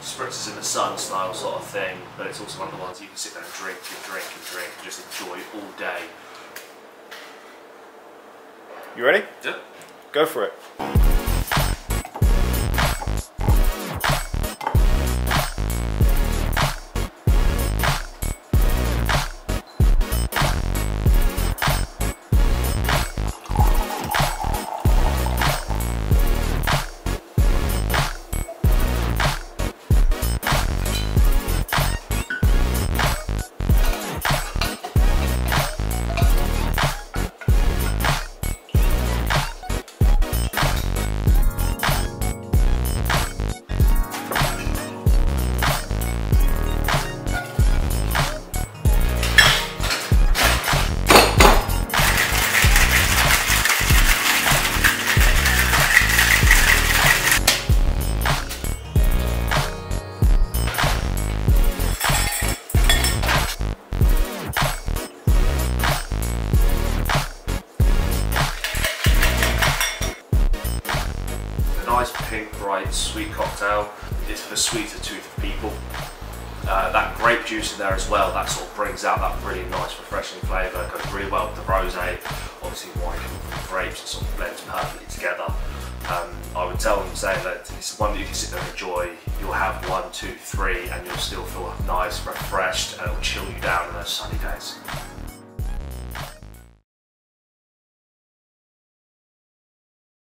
Spritzers in the sun style sort of thing, but it's also one of the ones you can sit there and drink and drink and drink and just enjoy all day. You ready? Yeah. Go for it. Nice pink, bright, sweet cocktail. It's for the sweeter tooth of people. Uh, that grape juice in there as well, that sort of brings out that really nice, refreshing flavour. Goes really well with the rosé. Obviously, wine and grapes, sort of blends perfectly together. Um, I would tell them, saying that it's one that you can sit there and enjoy. You'll have one, two, three, and you'll still feel nice, refreshed, and it'll chill you down on those sunny days.